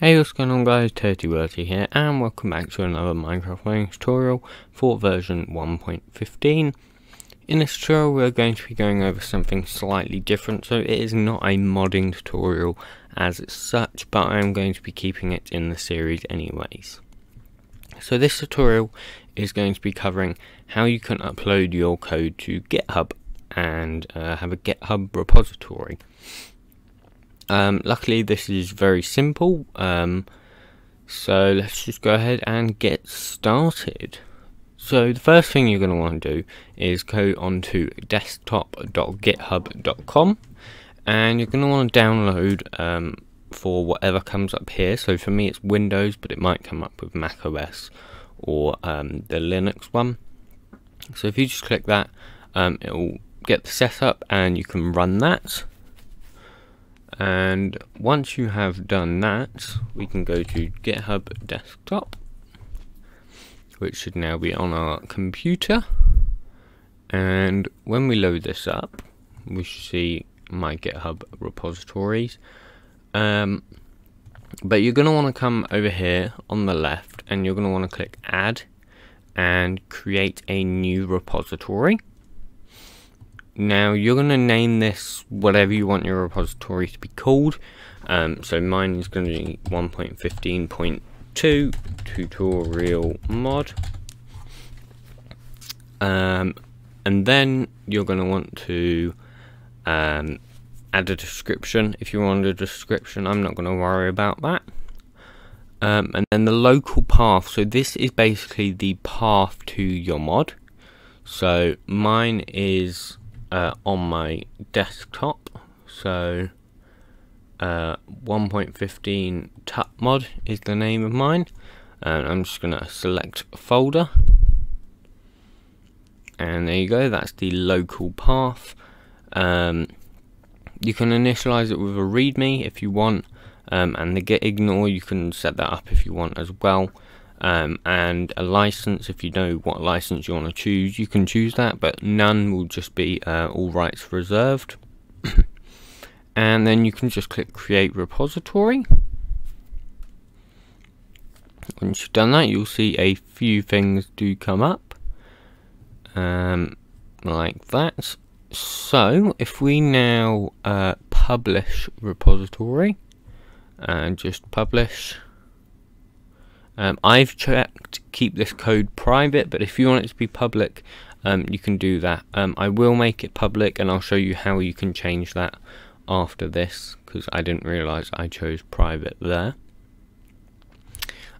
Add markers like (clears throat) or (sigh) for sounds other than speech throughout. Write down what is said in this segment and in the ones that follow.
Hey what's going on guys, TurtyWurty here and welcome back to another Minecraft modding tutorial for version 1.15. In this tutorial we're going to be going over something slightly different, so it is not a modding tutorial as such, but I am going to be keeping it in the series anyways. So this tutorial is going to be covering how you can upload your code to GitHub and uh, have a GitHub repository. Um, luckily, this is very simple. Um, so let's just go ahead and get started. So the first thing you're going to want to do is go onto desktop.github.com and you're going to want to download um, for whatever comes up here. So for me it's Windows, but it might come up with Mac OS or um, the Linux one. So if you just click that, um, it will get the setup and you can run that and once you have done that we can go to github desktop which should now be on our computer. And when we load this up we should see my github repositories. Um, but you're going to want to come over here on the left and you're going to want to click add and create a new repository now you're going to name this whatever you want your repository to be called. Um, so mine is going to be 1.15.2 tutorial mod. Um, and then you're going to want to um, add a description. If you want a description, I'm not going to worry about that. Um, and then the local path. So this is basically the path to your mod. So mine is uh, on my desktop. So uh, 1.15 tut mod is the name of mine. And I'm just going to select folder. And there you go, that's the local path. Um, you can initialize it with a readme if you want. Um, and the git ignore, you can set that up if you want as well um, and a license if you know what license you want to choose you can choose that but none will just be uh, all rights reserved. (coughs) And then you can just click create repository. Once you've done that you'll see a few things do come up um, like that. So if we now uh, publish repository and just publish um, I've checked keep this code private, but if you want it to be public, um, you can do that. Um, I will make it public and I'll show you how you can change that after this because I didn't realize I chose private there.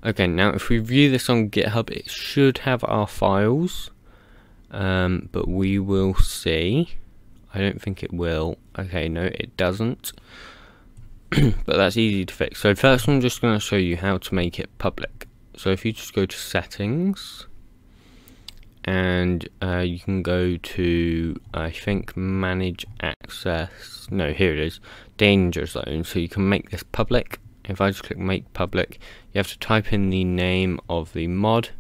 Okay, now if we view this on GitHub, it should have our files, um, but we will see. I don't think it will. Okay, no, it doesn't. (clears throat) but that's easy to fix. So first I'm just going to show you how to make it public. So if you just go to settings and uh, you can go to I think manage access no here it is danger zone. So you can make this public. If I just click make public you have to type in the name of the mod.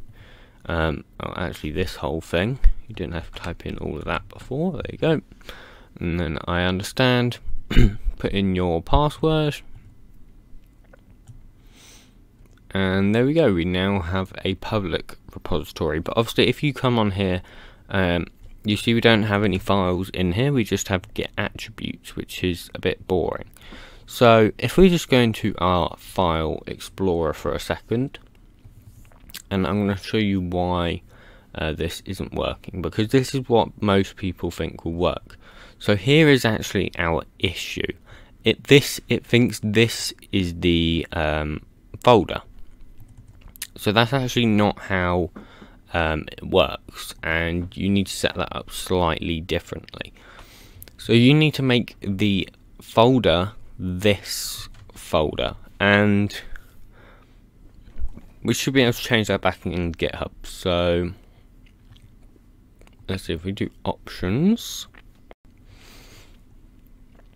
Um, oh, actually this whole thing. You didn't have to type in all of that before. There you go. And then I understand. (clears throat) Put in your password and there we go we now have a public repository. But obviously if you come on here um, you see we don't have any files in here we just have git attributes which is a bit boring. So if we just go into our file explorer for a second and I'm going to show you why uh, this isn't working because this is what most people think will work. So here is actually our issue. It this it thinks this is the um, folder so that's actually not how um, it works, and you need to set that up slightly differently. So you need to make the folder this folder, and we should be able to change that back in GitHub. So let's see if we do options.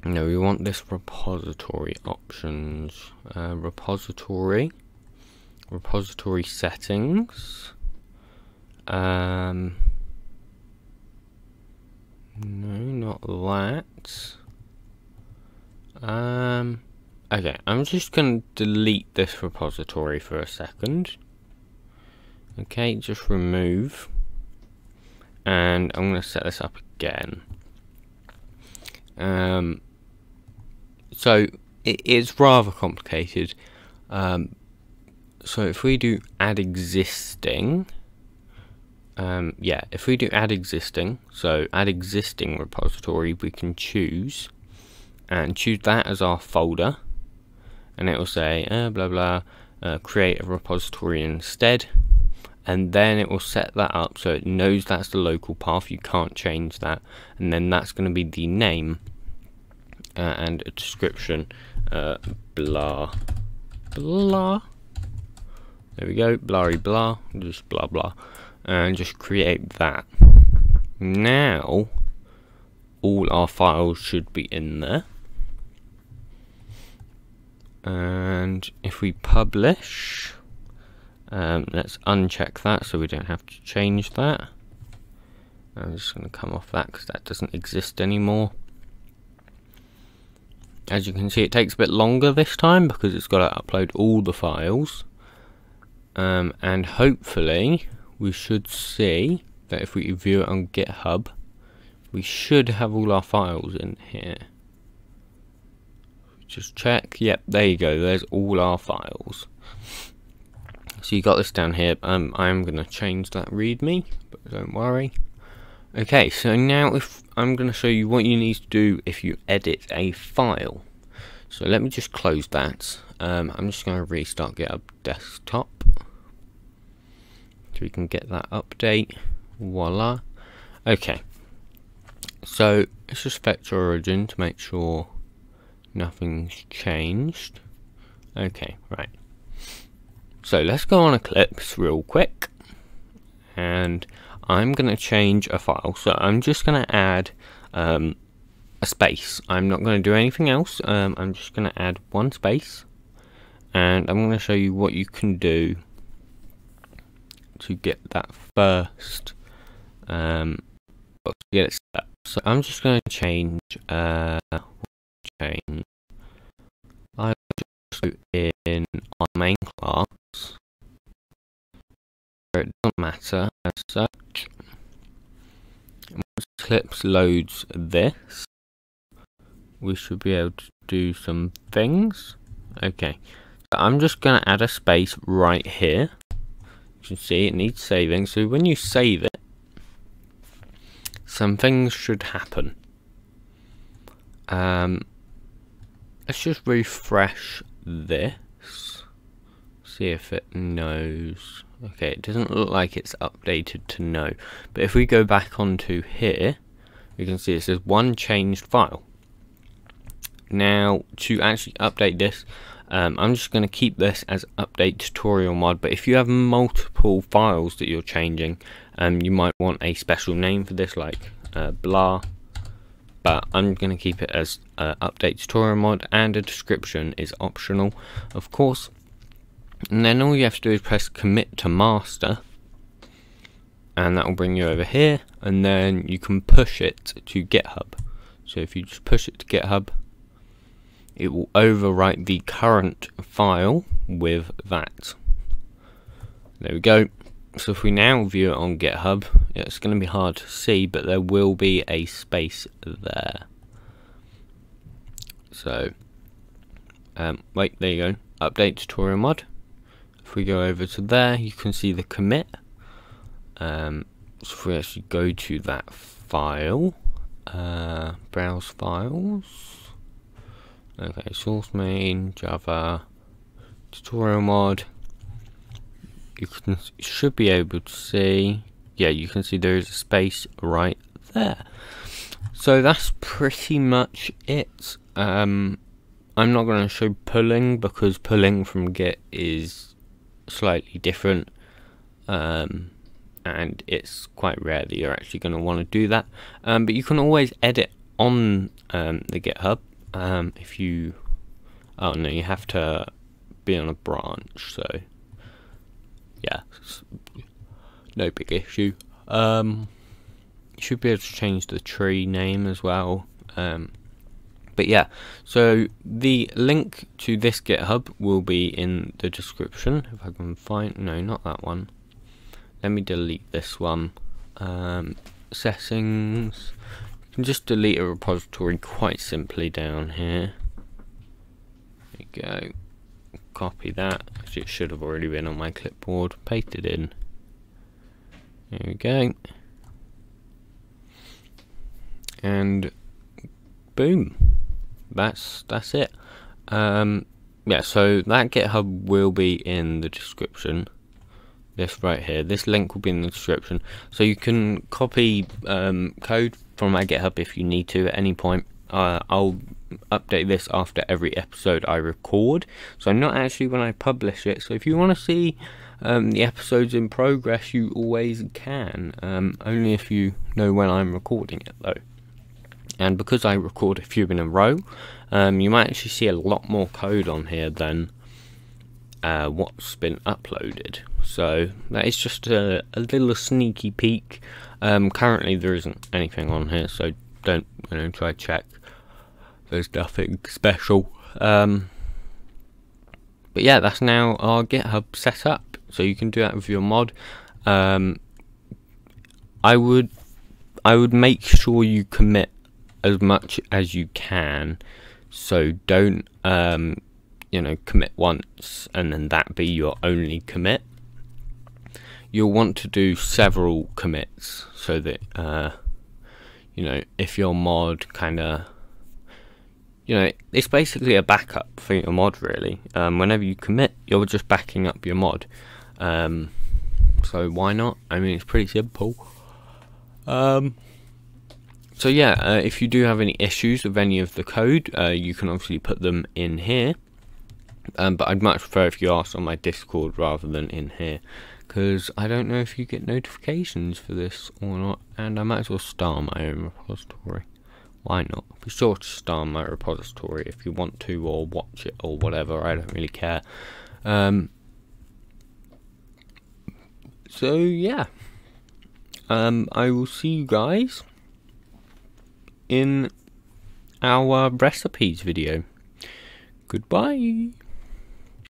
No, we want this repository options. Uh, repository repository settings. Um, no, not that. Um, Okay, I'm just going to delete this repository for a second. Okay, just remove. And I'm going to set this up again. Um, so, it is rather complicated. Um, so if we do add existing, um, yeah, if we do add existing, so add existing repository, we can choose and choose that as our folder. And it will say uh, blah blah uh, create a repository instead. And then it will set that up so it knows that's the local path. You can't change that. And then that's going to be the name uh, and a description uh, blah blah there we go blurry blah just blah blah and just create that. Now all our files should be in there. And if we publish um, let's uncheck that so we don't have to change that. I'm just going to come off that because that doesn't exist anymore. As you can see it takes a bit longer this time because it's got to upload all the files um, and hopefully we should see that if we view it on github we should have all our files in here just check. Yep, there you go. There's all our files. So you got this down here. Um, I'm going to change that README, but don't worry. Okay, so now if I'm going to show you what you need to do if you edit a file. So let me just close that. Um, I'm just going to restart GitHub Desktop. So we can get that update. Voila. Okay. So let's just fetch origin to make sure Nothing's changed. Okay, right. So let's go on Eclipse real quick. And I'm going to change a file. So I'm just going to add um, a space. I'm not going to do anything else. Um, I'm just going to add one space. And I'm going to show you what you can do to get that first um, to get it set. So I'm just going to change uh, change. I just in our main class. so It doesn't matter as such. Once Eclipse loads this, we should be able to do some things. Okay, so I'm just going to add a space right here. You can see it needs saving, so when you save it, some things should happen. Um, let's just refresh this. See if it knows. Okay it doesn't look like it's updated to no. But if we go back onto here we can see it says one changed file. Now to actually update this um, I'm just going to keep this as update tutorial mod but if you have multiple files that you're changing um, you might want a special name for this like uh, blah. But I'm going to keep it as uh, update tutorial mod and a description is optional of course. And then all you have to do is press commit to master and that will bring you over here and then you can push it to github. So if you just push it to github it will overwrite the current file with that there we go so if we now view it on GitHub, it's going to be hard to see, but there will be a space there. So, um, wait, there you go. Update tutorial mod. If we go over to there, you can see the commit. Um, so if we actually go to that file, uh, browse files. Okay, source main, Java, tutorial mod. You can should be able to see yeah you can see there is a space right there. So that's pretty much it. Um, I'm not going to show pulling because pulling from git is slightly different um, and it's quite rare that you're actually going to want to do that. Um, but you can always edit on um, the github um, if you oh no you have to be on a branch so yeah, no big issue. Um, you should be able to change the tree name as well. Um, but yeah, so the link to this GitHub will be in the description. If I can find, no, not that one. Let me delete this one. Um, settings. Can just delete a repository quite simply down here. There you go. Copy that. It should have already been on my clipboard. Paste it in. There we go. And boom that's that's it. Um, yeah, so that GitHub will be in the description. This right here, this link will be in the description, so you can copy um, code from my GitHub if you need to at any point. Uh, I'll update this after every episode I record, so I'm not actually when I publish it. So if you want to see um, the episodes in progress, you always can. Um, only if you know when I'm recording it, though and because I record a few in a row um, you might actually see a lot more code on here than uh, what's been uploaded. So that is just a, a little sneaky peek. Um, currently there isn't anything on here so don't you know try check there's nothing special. Um, but yeah that's now our github set up so you can do that with your mod. Um, I would I would make sure you commit as much as you can. So don't, um, you know, commit once and then that be your only commit. You'll want to do several commits so that, uh, you know, if your mod kind of, you know, it's basically a backup for your mod really. Um, whenever you commit, you're just backing up your mod. Um, so why not? I mean, it's pretty simple. Um, so yeah, uh, if you do have any issues with any of the code, uh, you can obviously put them in here. Um, but I'd much prefer if you ask on my Discord rather than in here. Because I don't know if you get notifications for this or not. And I might as well star my own repository. Why not? Be sure to star my repository if you want to or watch it or whatever. I don't really care. Um, so yeah. Um, I will see you guys in our recipes video. Goodbye.